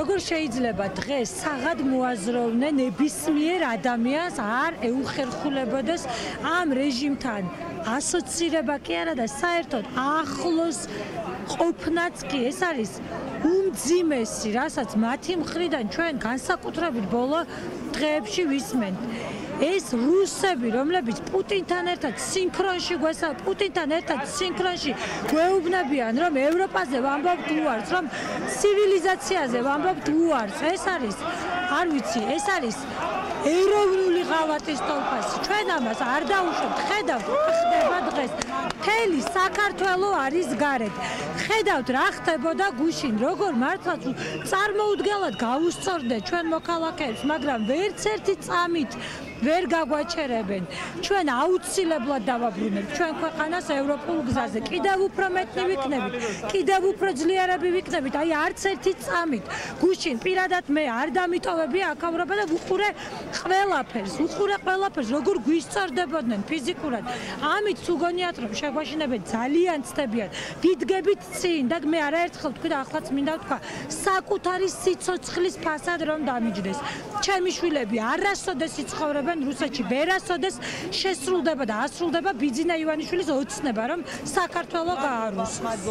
როგორ შეიძლება დღეს საღად მოაზროვნენ ნებისმიერ ადამიანს არ ეუხერხულებოდეს ამ რეჟიმთან? ასოცირება კი არა და საერთოდ ახლოს ყოფნაც კი ეს არის უმძიმესი რასაც მათი მხრიდან ჩვენ განსაკუთრებით ბოლო დღეებში ვისმენთ ეს რუსები, რომლებიც პუტინთან ერთად სინქრონში გვესა პუტინთან ერთად სინქრონში გვეუბნებიან, რომ ევროპაზე ვამბობთ უარს, რომ ცივილიზაციაზე ვამბობთ უარს. ეს არის, არ ვიცი, ეს არის ეროვნული ღალატის თოლფასი. ჩვენ ამას არ დაუშვებთ. ხედავთ, ხდება დღეს. მთელი საქართველოს არის გარეთ. ხედავთ რა ხდებოდა გუშინ, როგორ მართლაც წარმოუდგენლად გაუსწორდე ჩვენ მოქალაქეებს, მაგრამ ვერც ერთი წამით ვერ გაგვაჩერებენ. ჩვენ აუცილებლად დავაბრუნებთ ჩვენ ქვეყანას ევროპულ გზაზე. კიდევ უფრო მეტი ვიქნებით, კიდევ უფრო ძლიერები ვიქნებით. აი არც ერთი წამით. გუშინ პირადად მე არ დამიტოვები აქავრობა და ვუყურე ყველაფერს, ვუყურე ყველაფერს, როგორ გვისწორდებოდნენ ფიზიკურად. ამით თუ გონიათ რომ შეგვაშინებენ ძალიან ცდებიან. დიდგებით წინ და მე არაერთხელ თქვი და ახლაც მინდა ვთქვა, საკუთარი სიცოცხლის ფასად რომ დამიჯდეს. ჩემი შვილები არასოდეს იცხოვრებენ რუსეთში ვერასოდეს შესრულდება და ასრულდება ბიძინა ივანიშვილის ოცნება რომ საქართველოს გააროს მადლობა